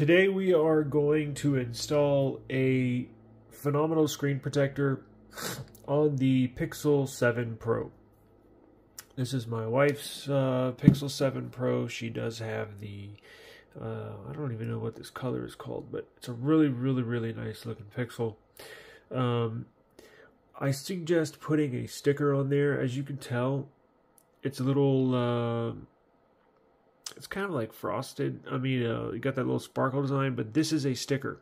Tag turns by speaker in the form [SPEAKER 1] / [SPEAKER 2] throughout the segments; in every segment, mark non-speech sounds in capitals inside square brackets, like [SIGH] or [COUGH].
[SPEAKER 1] Today we are going to install a phenomenal screen protector on the Pixel 7 Pro. This is my wife's uh, Pixel 7 Pro. She does have the, uh, I don't even know what this color is called, but it's a really, really, really nice looking Pixel. Um, I suggest putting a sticker on there. As you can tell, it's a little... Uh, it's kind of like frosted. I mean, uh, you got that little sparkle design, but this is a sticker.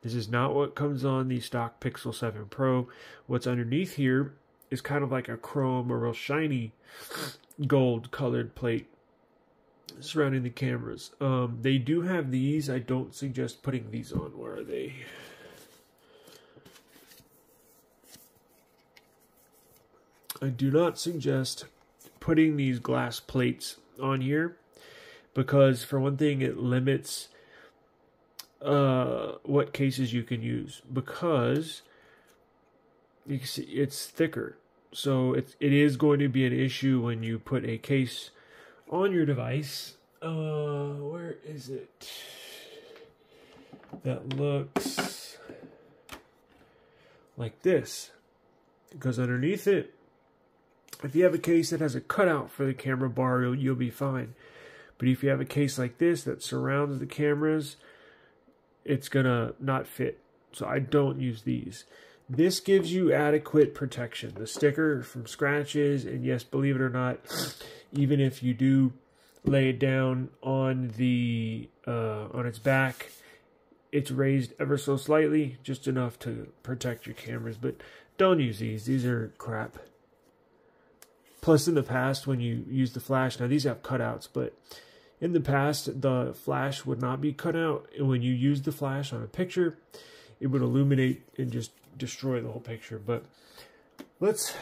[SPEAKER 1] This is not what comes on the stock Pixel 7 Pro. What's underneath here is kind of like a chrome or real shiny gold colored plate surrounding the cameras. Um, they do have these. I don't suggest putting these on. Where are they? I do not suggest putting these glass plates on here because for one thing it limits uh, what cases you can use because you can see it's thicker. So it, it is going to be an issue when you put a case on your device. Uh, where is it? That looks like this because underneath it if you have a case that has a cutout for the camera bar you'll, you'll be fine but if you have a case like this that surrounds the cameras, it's to not fit. So I don't use these. This gives you adequate protection. The sticker from scratches, and yes, believe it or not, even if you do lay it down on the uh, on its back, it's raised ever so slightly, just enough to protect your cameras. But don't use these; these are crap. Plus, in the past, when you use the flash, now these have cutouts, but in the past, the flash would not be cut out, and when you use the flash on a picture, it would illuminate and just destroy the whole picture. But let's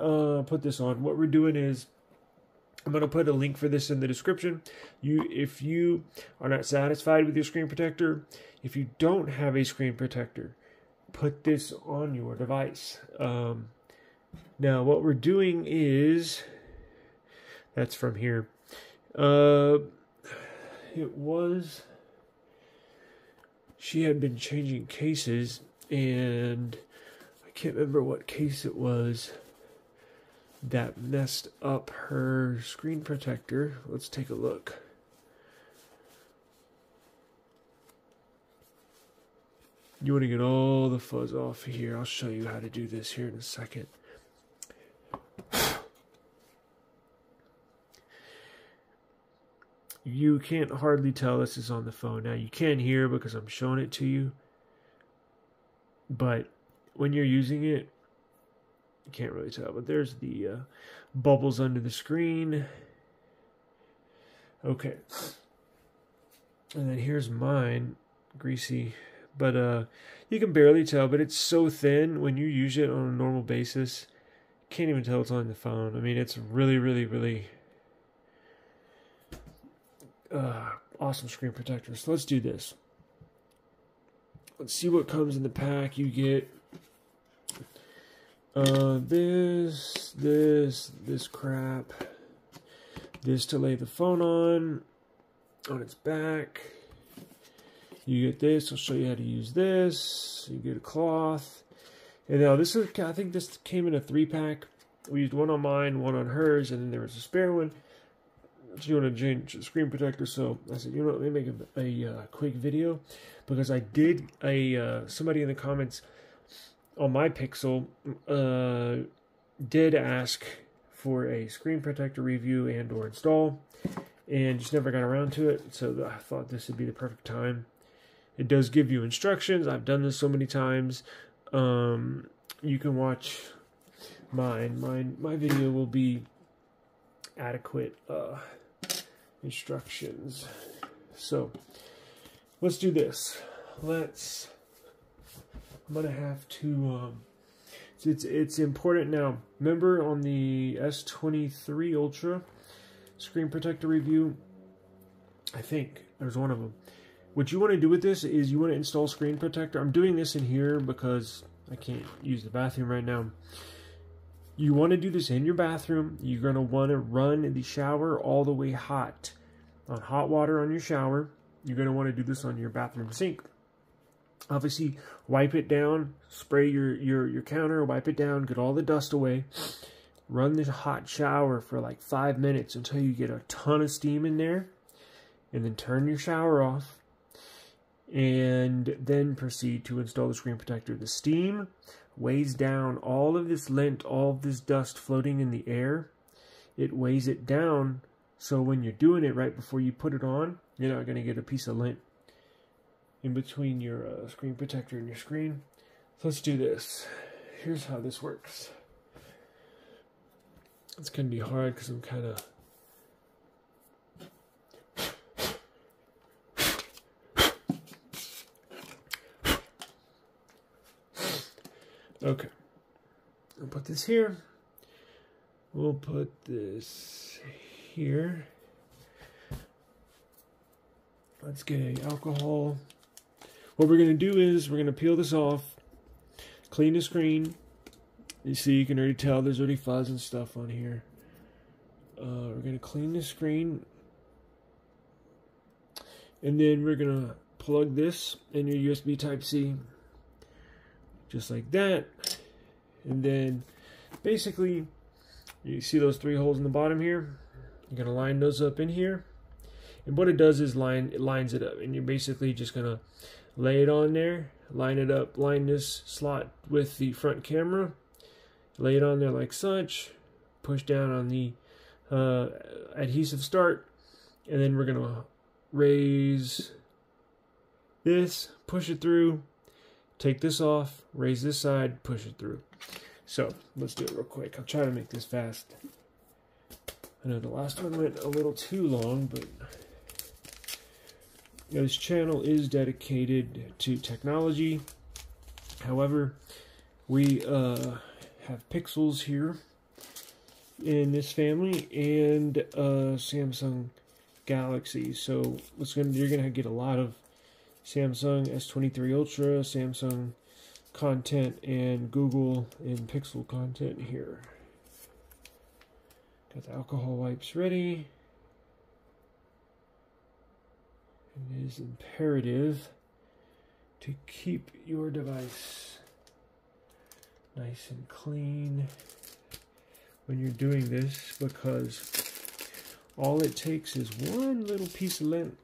[SPEAKER 1] uh, put this on. What we're doing is I'm going to put a link for this in the description. You, if you are not satisfied with your screen protector, if you don't have a screen protector, put this on your device. Um, now, what we're doing is that's from here. Uh, it was she had been changing cases and I can't remember what case it was that messed up her screen protector. Let's take a look. You want to get all the fuzz off here. I'll show you how to do this here in a second. You can't hardly tell this is on the phone. Now you can hear because I'm showing it to you. But when you're using it, you can't really tell. But there's the uh, bubbles under the screen. Okay. And then here's mine, greasy. But uh, you can barely tell, but it's so thin when you use it on a normal basis. Can't even tell it's on the phone. I mean, it's really, really, really uh, awesome screen protector. So let's do this. Let's see what comes in the pack. You get uh, this, this, this crap. This to lay the phone on, on its back. You get this. I'll show you how to use this. You get a cloth. And now this is, I think this came in a three pack. We used one on mine, one on hers, and then there was a spare one you want the screen protector. So I said, you know, let me make a, a uh, quick video because I did a uh, somebody in the comments on my Pixel uh, did ask for a screen protector review and or install, and just never got around to it. So I thought this would be the perfect time. It does give you instructions. I've done this so many times. Um, you can watch mine. Mine. My video will be adequate. Uh, instructions. So let's do this. Let's. I'm gonna have to. Um, it's, it's it's important now. Remember on the S23 Ultra screen protector review. I think there's one of them. What you want to do with this is you want to install screen protector. I'm doing this in here because I can't use the bathroom right now. You want to do this in your bathroom. You're going to want to run the shower all the way hot. On hot water on your shower. you're going to want to do this on your bathroom sink. Obviously, wipe it down, spray your, your, your counter, wipe it down, get all the dust away. Run the hot shower for like five minutes until you get a ton of steam in there. And then turn your shower off. And then proceed to install the screen protector. The steam weighs down all of this lint, all of this dust floating in the air. It weighs it down so when you're doing it right before you put it on, you're not going to get a piece of lint in between your uh, screen protector and your screen. So let's do this. Here's how this works. It's going to be hard because I'm kind of Okay. I'll put this here. We'll put this here. Let's get a alcohol. What we're going to do is we're going to peel this off, clean the screen. You see, you can already tell there's already fuzz and stuff on here. Uh, we're going to clean the screen. And then we're going to plug this in your USB Type-C. Just like that. And then basically, you see those three holes in the bottom here? You're to line those up in here. And what it does is line it lines it up. And you're basically just to lay it on there, line it up, line this slot with the front camera, lay it on there like such, push down on the uh, adhesive start, and then we're to raise this, push it through, take this off, raise this side, push it through. So let's do it real quick. I'll try to make this fast. I know the last one went a little too long, but this channel is dedicated to technology. However, we uh, have Pixels here in this family and uh, Samsung Galaxy. So gonna, you're going to get a lot of Samsung S23 Ultra, Samsung content, and Google and Pixel content here. Got the alcohol wipes ready. It is imperative to keep your device nice and clean when you're doing this because all it takes is one little piece of lint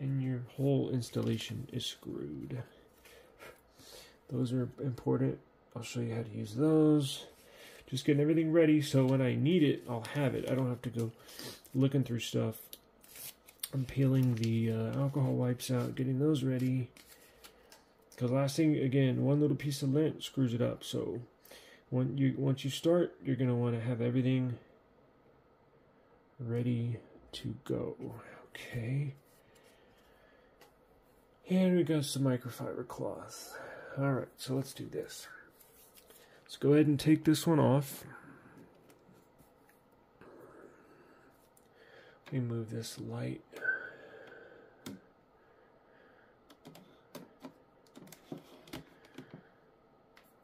[SPEAKER 1] and your whole installation is screwed. Those are important. I'll show you how to use those. Just getting everything ready so when I need it, I'll have it. I don't have to go looking through stuff. I'm peeling the uh, alcohol wipes out, getting those ready. Because last thing, again, one little piece of lint screws it up. So when you once you start, you're going to want to have everything ready to go. Okay. And we got some microfiber cloth. Alright, so let's do this. Let's go ahead and take this one off. Let me move this light.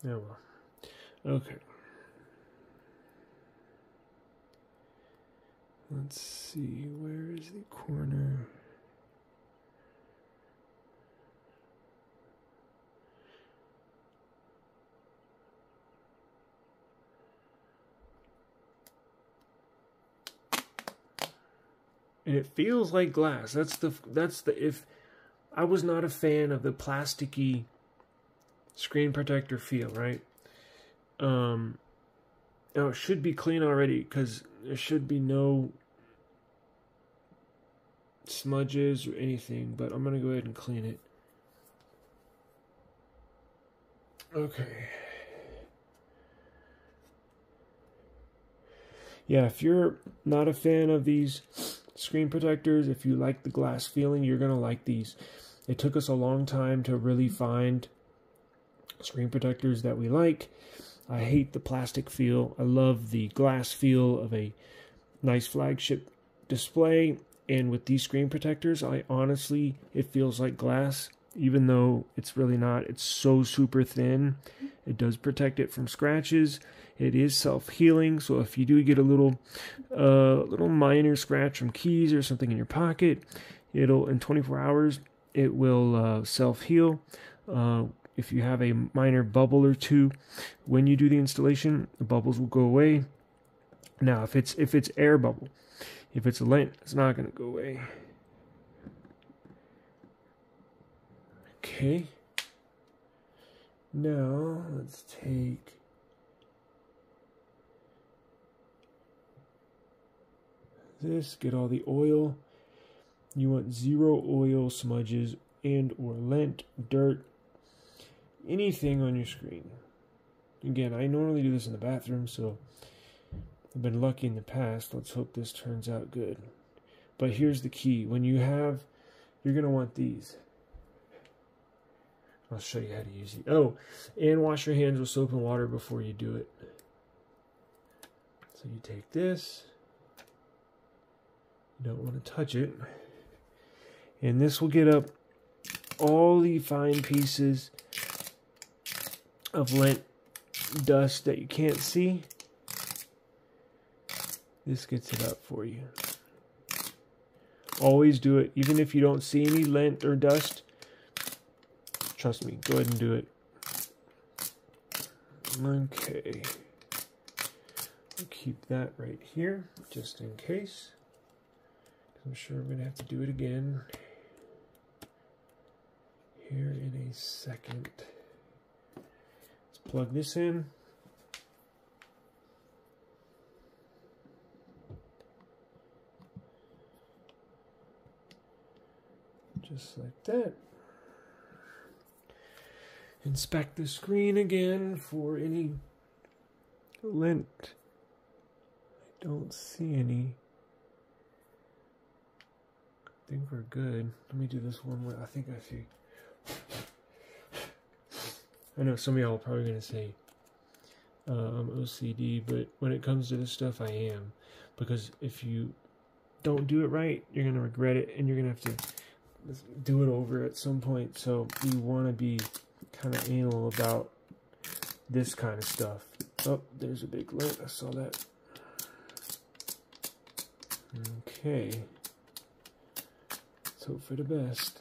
[SPEAKER 1] There we Okay. Let's see, where is the corner? And it feels like glass. That's the that's the if I was not a fan of the plasticky screen protector feel, right? Um now it should be clean already cuz there should be no smudges or anything, but I'm to go ahead and clean it. Okay. Yeah, if you're not a fan of these screen protectors. If you like the glass feeling, you're going to like these. It took us a long time to really find screen protectors that we like. I hate the plastic feel. I love the glass feel of a nice flagship display. And with these screen protectors, I honestly, it feels like glass, even though it's really not. It's so super thin. It does protect it from scratches. It is self-healing, so if you do get a little, uh, little minor scratch from keys or something in your pocket, it'll in 24 hours it will uh, self heal. Uh, if you have a minor bubble or two when you do the installation, the bubbles will go away. Now, if it's if it's air bubble, if it's a lint, it's not going to go away. Okay. Now, let's take this, get all the oil. You want zero oil smudges and or lint, dirt, anything on your screen. Again, I normally do this in the bathroom, so I've been lucky in the past. Let's hope this turns out good. But here's the key. When you have, you're going to want these. I'll show you how to use it. Oh, and wash your hands with soap and water before you do it. So you take this. You don't want to touch it. And this will get up all the fine pieces of lint dust that you can't see. This gets it up for you. Always do it, even if you don't see any lint or dust. Trust me, go ahead and do it. Okay. I'll keep that right here, just in case. I'm sure I'm going to have to do it again here in a second. Let's plug this in. Just like that. Inspect the screen again for any lint. I don't see any. I think we're good. Let me do this one more. I think I see. I know some of y'all are probably going to say uh, I'm OCD, but when it comes to this stuff, I am. Because if you don't do it right, you're going to regret it and you're going to have to do it over at some point. So you want to be kind of anal about this kind of stuff. Oh, there's a big lint. I saw that. Okay. Let's hope for the best.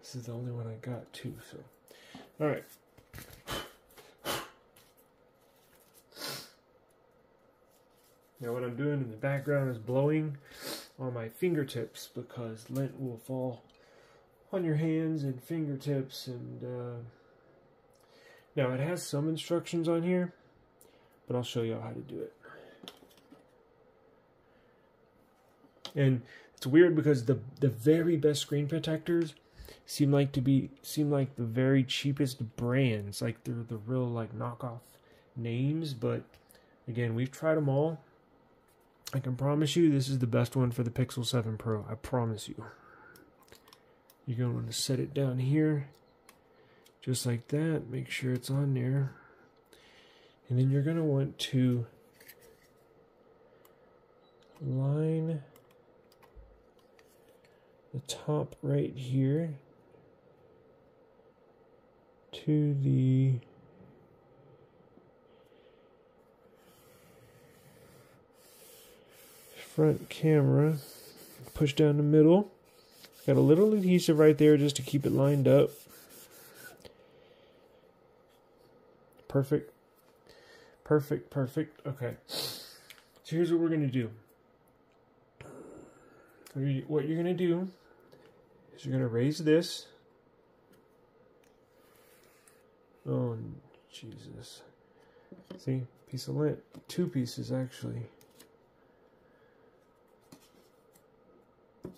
[SPEAKER 1] This is the only one I got too, so. Alright. Now what I'm doing in the background is blowing on my fingertips because lint will fall on your hands and fingertips and uh, now it has some instructions on here but I'll show you how to do it. And it's weird because the the very best screen protectors seem like to be seem like the very cheapest brands. Like they're the real like knockoff names but again we've tried them all. I can promise you this is the best one for the pixel 7 pro i promise you you're going to want to set it down here just like that make sure it's on there and then you're going to want to line the top right here to the front camera. Push down the middle. Got a little adhesive right there just to keep it lined up. Perfect. Perfect, perfect. Okay. So here's what we're going to do. What you're going to do is you're going to raise this Oh, Jesus. See? Piece of lint. Two pieces, actually. I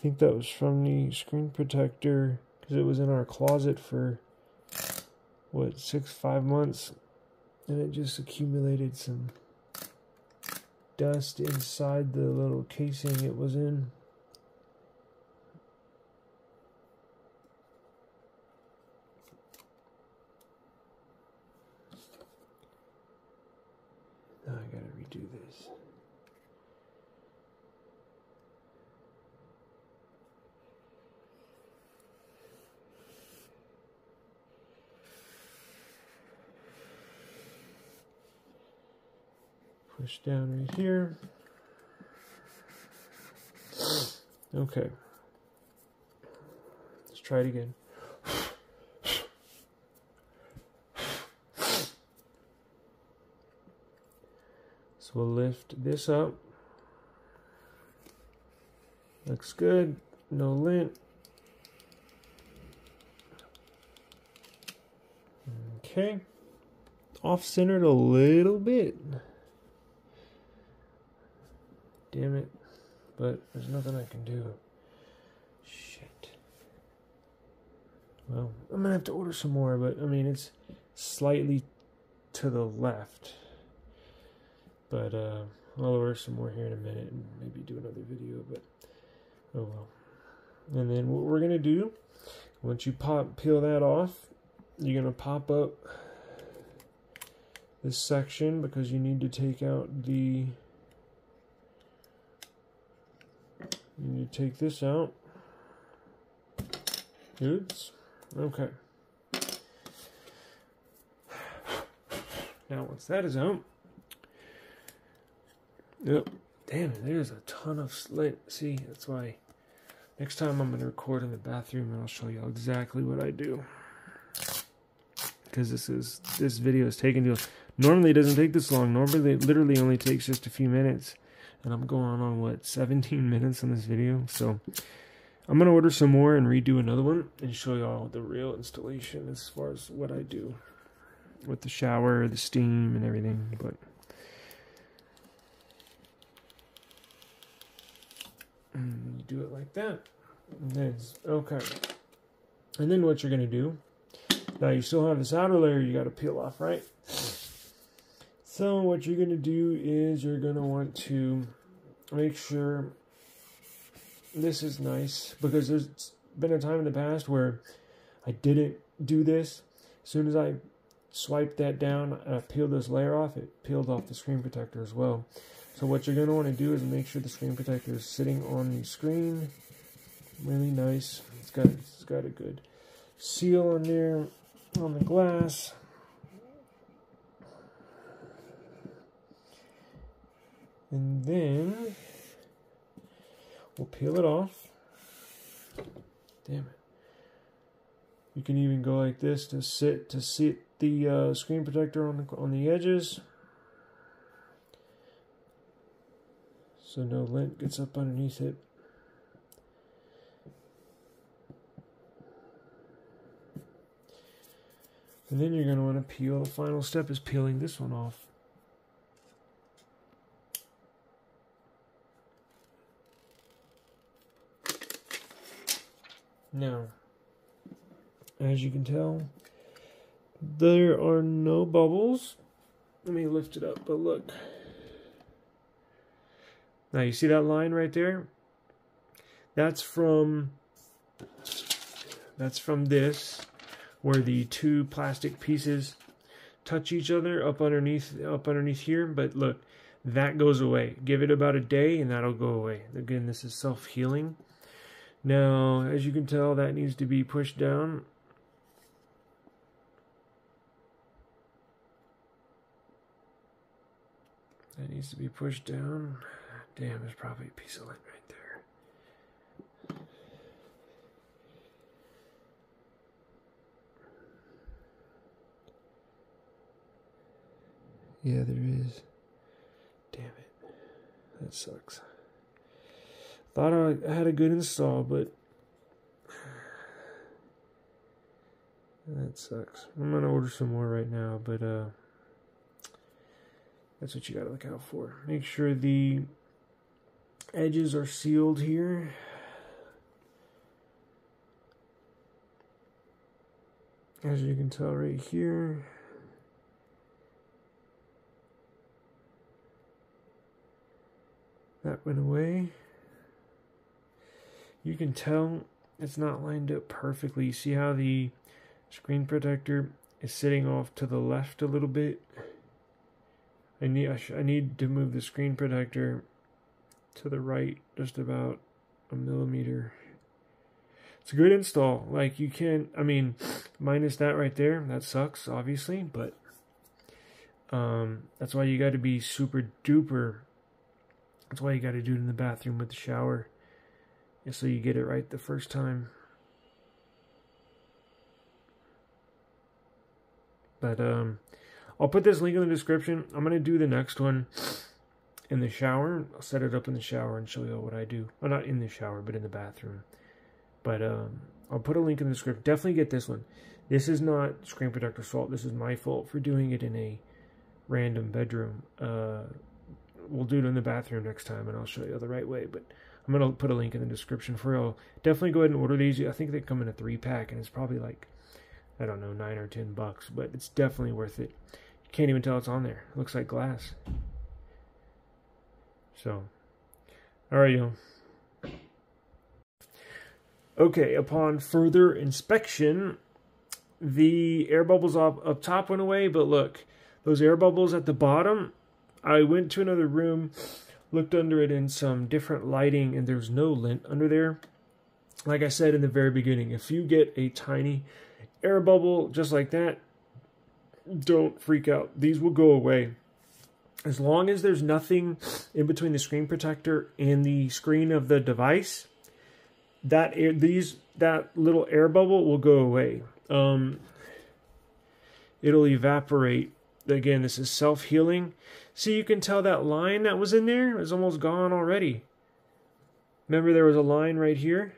[SPEAKER 1] I think that was from the screen protector because it was in our closet for what six five months and it just accumulated some dust inside the little casing it was in do this. Down right here. Okay. Let's try it again. So we'll lift this up. Looks good. No lint. Okay. Off centered a little bit. Damn it. But there's nothing I can do. Shit. Well, I'm gonna have to order some more, but I mean, it's slightly to the left. But uh, I'll order some more here in a minute and maybe do another video, but oh well. And then what we're to do, once you pop peel that off, you're to pop up this section because you need to take out the you take this out. Oops. Okay. Now once that is out, Yep. Damn, there's a ton of slit. See, that's why next time I'm going to record in the bathroom and I'll show y'all exactly what I do. Because this is this video is taking. Normally it doesn't take this long. Normally it literally only takes just a few minutes. And I'm going on what 17 minutes on this video. So I'm gonna order some more and redo another one and show y'all the real installation as far as what I do with the shower, the steam, and everything. But you do it like that. And then okay. And then what you're to do, now you still have this outer layer you got to peel off, right? So what you're going to do is you're going to want to make sure this is nice because there's been a time in the past where I didn't do this. As soon as I swiped that down and I peeled this layer off, it peeled off the screen protector as well. So what you're going to want to do is make sure the screen protector is sitting on the screen. Really nice. It's got, it's got a good seal on there on the glass. And then we'll peel it off. Damn it. You can even go like this to sit to sit the uh, screen protector on the on the edges. so no lint gets up underneath it. And then you're going to want to peel. The final step is peeling this one off. Now, as you can tell, there are no bubbles. Let me lift it up, but look. Now you see that line right there? That's from that's from this where the two plastic pieces touch each other up underneath up underneath here, but look, that goes away. Give it about a day and that'll go away. Again, this is self-healing. Now, as you can tell, that needs to be pushed down. That needs to be pushed down. Damn, there's probably a piece of lint right there. Yeah, there is. Damn it. That sucks. Thought I had a good install, but that sucks. I'm gonna order some more right now, but uh that's what you gotta look out for. Make sure the edges are sealed here. As you can tell right here. That went away. You can tell it's not lined up perfectly. You see how the screen protector is sitting off to the left a little bit? I need I, I need to move the screen protector to the right just about a millimeter. It's a good install. Like you can't. I mean, minus that right there, that sucks obviously, but um, that's why you got to be super duper. That's why you got to do it in the bathroom with the shower, and so you get it right the first time. But um, I'll put this link in the description. I'm gonna do the next one in the shower. I'll set it up in the shower and show you what I do. Well, not in the shower, but in the bathroom. But um, I'll put a link in the description. Definitely get this one. This is not screen protector's fault. This is my fault for doing it in a random bedroom. Uh, we'll do it in the bathroom next time, and I'll show you the right way. But I'm gonna put a link in the description for you. Definitely go ahead and order these. I think they come in a three pack, and it's probably like I don't know nine or ten bucks, but it's definitely worth it. You can't even tell it's on there. It looks like glass. So, all right, y'all. Okay, upon further inspection, the air bubbles up, up top went away, but look, those air bubbles at the bottom, I went to another room, looked under it in some different lighting, and there's no lint under there. Like I said in the very beginning, if you get a tiny air bubble just like that, don't freak out. These will go away. As long as there's nothing in between the screen protector and the screen of the device, that air, these that little air bubble will go away. Um, it'll evaporate. Again, this is self healing. See, you can tell that line that was in there is almost gone already. Remember, there was a line right here.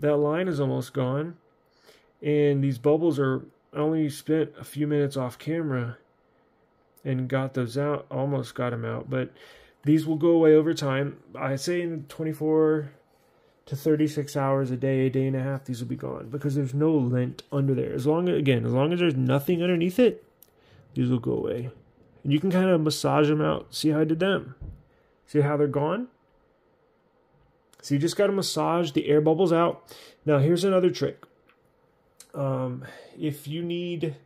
[SPEAKER 1] That line is almost gone, and these bubbles are. Only spent a few minutes off camera and got those out. Almost got them out, but these will go away over time. I say in 24 to 36 hours a day, a day and a half, these will be gone because there's no lint under there. As long as, again, as long as there's nothing underneath it, these will go away. And you can kind of massage them out. See how I did them? See how they're gone? So you just got to massage the air bubbles out. Now here's another trick. Um, if you need,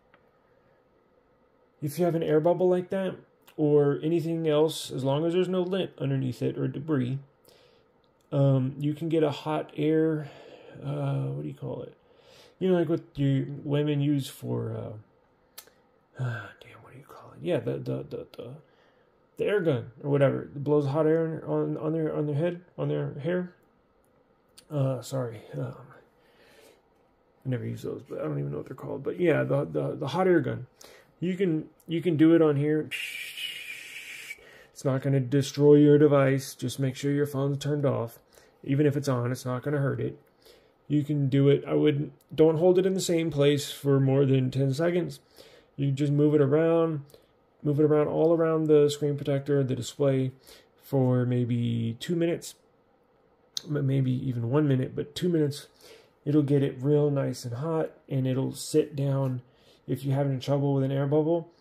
[SPEAKER 1] if you have an air bubble like that, or anything else, as long as there's no lint underneath it or debris, um, you can get a hot air. Uh, what do you call it? You know, like what you women use for. Uh, uh, [SIGHS] damn, what do you call it? Yeah, the the the the, the air gun or whatever. It blows hot air on on their on their head on their hair. Uh, sorry. Um, I never use those, but I don't even know what they're called. But yeah, the the the hot air gun. You can you can do it on here. It's not going to destroy your device. Just make sure your phone's turned off. Even if it's on, it's not going to hurt it. You can do it. I would don't hold it in the same place for more than 10 seconds. You just move it around, move it around all around the screen protector, the display for maybe 2 minutes. Maybe even 1 minute, but 2 minutes. It'll get it real nice and hot and it'll sit down if you're having trouble with an air bubble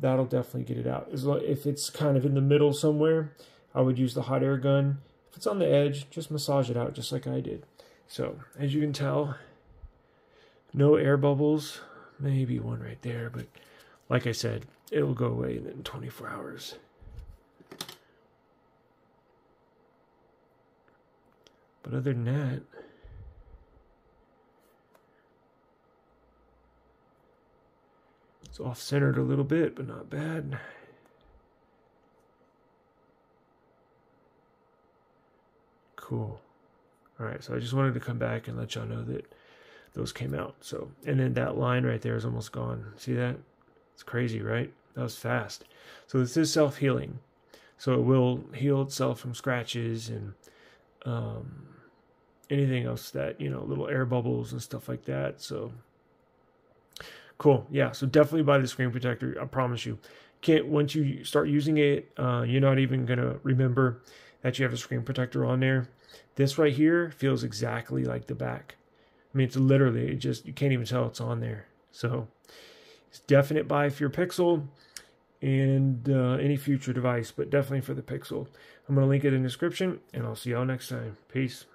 [SPEAKER 1] that'll definitely get it out. As If it's kind of in the middle somewhere, I would use the hot air gun. If it's on the edge, just massage it out just like I did. So, as you can tell, no air bubbles. Maybe one right there, but like I said, it'll go away in 24 hours. But other than that, It's off centered a little bit, but not bad. Cool. All right, so I just wanted to come back and let y'all know that those came out. So, and then that line right there is almost gone. See that? It's crazy, right? That was fast. So this is self-healing. So it will heal itself from scratches and um, anything else that, you know, little air bubbles and stuff like that. So Cool. Yeah. So definitely buy the screen protector. I promise you. Can't once you start using it, uh, you're not even gonna remember that you have a screen protector on there. This right here feels exactly like the back. I mean, it's literally it just you can't even tell it's on there. So it's definite buy for your Pixel and uh, any future device, but definitely for the Pixel. I'm gonna link it in the description, and I'll see y'all next time. Peace.